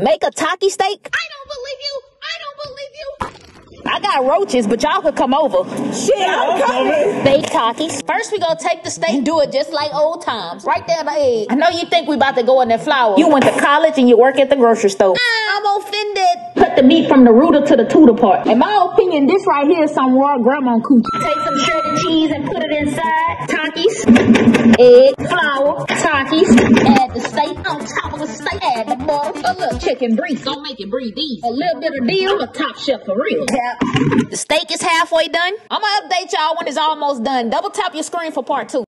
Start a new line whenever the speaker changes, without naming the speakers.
Make a taki steak?
I don't believe you. I don't believe you.
I got roaches, but y'all could come over.
Shit, I'm coming.
Baked takis. First, we gonna take the steak and do it just like old times. Right there, the egg. I know you think we about to go in that flour. You went to college and you work at the grocery store.
I'm offended.
Cut the meat from the rooter to the tutor part. In my opinion, this right here is some raw grandma coochie. Take some shredded cheese and put it inside. Takis, egg, flour, takis. Add the butter, a little chicken breeze. Don't make it breathe easy. A little bit of deal. I'm a top chef for real. The steak is halfway done. I'm gonna update y'all when it's almost done. Double tap your screen for part two.